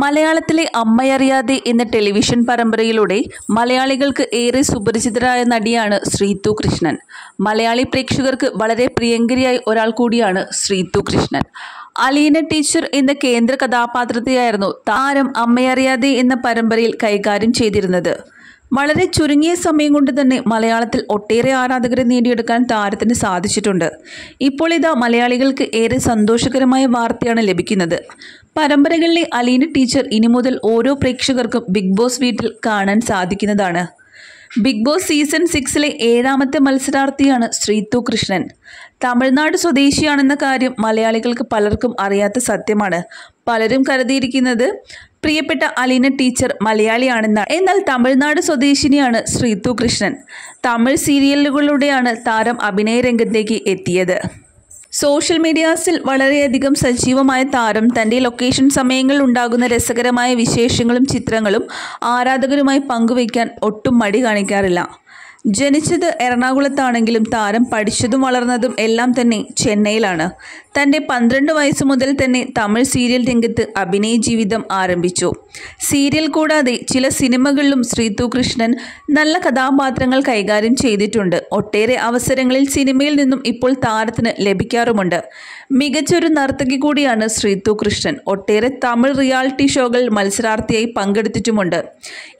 മലയാളത്തിലെ അമ്മയറിയാതെ എന്ന ടെലിവിഷൻ പരമ്പരയിലൂടെ മലയാളികൾക്ക് ഏറെ സുപരിചിതരായ നടിയാണ് ശ്രീതു കൃഷ്ണൻ. മലയാളി പ്രേക്ഷകർക്ക് വളരെ പ്രിയങ്കരിയായി ഒരാൾ കൂടിയാണ് ശ്രീതു കൃഷ്ണൻ. അലീന ടീച്ചർ എന്ന കേന്ദ്ര കഥാപാത്രത്തെയായിരുന്നു താരം അമ്മയറിയാതെ എന്ന പരമ്പരയിൽ കൈകാര്യം ചെയ്തിരുന്നത്. വളരെ ചുരുങ്ങിയ സമയം കൊണ്ട് തന്നെ മലയാളത്തിൽ ഒട്ടേറെ ആരാധകരെ നേടിയെടുക്കാൻ താരത്തിന് സാധിച്ചിട്ടുണ്ട്. ഇപ്പോൾ ഇതാ മലയാളികൾക്ക് ഏറെ സന്തോഷകരമായ വാർത്തയാണ് ലഭിക്കുന്നത്. പരമ്പരകളിലെ അലീന ടീച്ചർ ഇനി മുതൽ ഓരോ പ്രേക്ഷകർക്കും ബിഗ് ബോസ് വീട്ടിൽ കാണാൻ സാധിക്കുന്നതാണ്. ബിഗ് ബോസ് സീസൺ സിക്സിലെ ഏഴാമത്തെ മത്സരാർത്ഥിയാണ് ശ്രീതു കൃഷ്ണൻ. തമിഴ്നാട് സ്വദേശിയാണെന്ന കാര്യം മലയാളികൾക്ക് പലർക്കും അറിയാത്ത സത്യമാണ്. പലരും കരുതിയിരിക്കുന്നത് പ്രിയപ്പെട്ട അലീന ടീച്ചർ മലയാളിയാണെന്ന എന്നാൽ തമിഴ്നാട് സ്വദേശിനിയാണ് ശ്രീതു കൃഷ്ണൻ. തമിഴ് സീരിയലുകളിലൂടെയാണ് താരം അഭിനയ രംഗത്തേക്ക് എത്തിയത്. സോഷ്യൽ മീഡിയാസിൽ വളരെയധികം സജീവമായ താരം തന്റെ ലൊക്കേഷൻ സമയങ്ങളിൽ ഉണ്ടാകുന്ന രസകരമായ വിശേഷങ്ങളും ചിത്രങ്ങളും ആരാധകരുമായി പങ്കുവയ്ക്കാൻ ഒട്ടും മടി കാണിക്കാറില്ല. ജനിച്ചത് എറണാകുളത്താണെങ്കിലും താരം പഠിച്ചതും വളർന്നതും എല്ലാം തന്നെ ചെന്നൈയിലാണ്. തന്റെ പന്ത്രണ്ട് വയസ്സ് മുതൽ തന്നെ തമിഴ് സീരിയൽ രംഗത്ത് അഭിനയ ജീവിതം ആരംഭിച്ചു. സീരിയൽ കൂടാതെ ചില സിനിമകളിലും ശ്രീതുകൃഷ്ണൻ നല്ല കഥാപാത്രങ്ങൾ കൈകാര്യം ചെയ്തിട്ടുണ്ട്. ഒട്ടേറെ അവസരങ്ങളിൽ സിനിമയിൽ നിന്നും ഇപ്പോൾ താരത്തിന് ലഭിക്കാറുമുണ്ട്. മികച്ചൊരു നർത്തകി കൂടിയാണ് ശ്രീതുകൃഷ്ണൻ ഒട്ടേറെ തമിഴ് റിയാലിറ്റി ഷോകൾ മത്സരാർത്ഥിയായി പങ്കെടുത്തിട്ടുമുണ്ട്.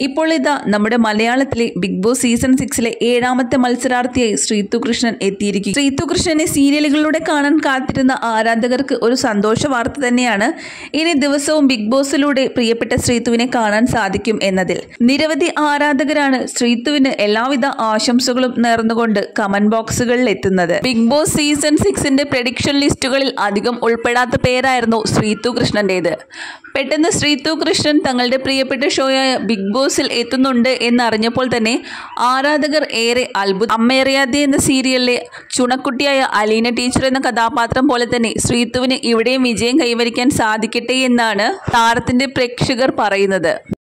ഇപ്പോൾ ഇതാ നമ്മുടെ മലയാളത്തിലെ ബിഗ് ബോസ് സീസൺ സിക്സിലെ ഏഴാമത്തെ മത്സരാർത്ഥിയായി ശ്രീതുകൃഷ്ണൻ എത്തിയിരിക്കും ശ്രീതു കൃഷ്ണനെ സീരിയലുകളിലൂടെ കാണാൻ കാത്തിരുന്ന ആരാധകർക്ക് ഒരു സന്തോഷ വാർത്ത തന്നെയാണ്. ഇനി ദിവസവും ബിഗ് ബോസിലൂടെ പ്രിയപ്പെട്ട ശ്രീതുവിനെ കാണാൻ സാധിക്കും എന്നതിൽ. നിരവധി ആരാധകരാണ് ശ്രീത്തുവിന് എല്ലാവിധ ആശംസകളും നേർന്നുകൊണ്ട് കമന്റ് ബോക്സുകളിൽ എത്തുന്നത്. ബിഗ് ബോസ് സീസൺ സിക്സിന്റെ പ്രഡിക്ഷൻ ലിസ്റ്റുകളിൽ അധികം ഉൾപ്പെടാത്ത പേരായിരുന്നു ശ്രീതു കൃഷ്ണന്റേത്. പെട്ടെന്ന് ശ്രീതു കൃഷ്ണൻ തങ്ങളുടെ പ്രിയപ്പെട്ട ഷോയായ ബിഗ് ബോസിൽ എത്തുന്നുണ്ട് എന്നറിഞ്ഞപ്പോൾ തന്നെ ആരാധകർ ഏറെ അത്ഭുതം അമ്മയറിയാതെ എന്ന സീരിയലിലെ ചുണക്കുട്ടിയായ അലീന ടീച്ചർ എന്ന കഥാപാത്രം പോലെ തന്നെ ശ്രീതുവിന് ഇവിടെയും വിജയം കൈവരിക്കാൻ സാധിക്കട്ടെ എന്നാണ് താരത്തിന്റെ പ്രേക്ഷകർ പറയുന്നത്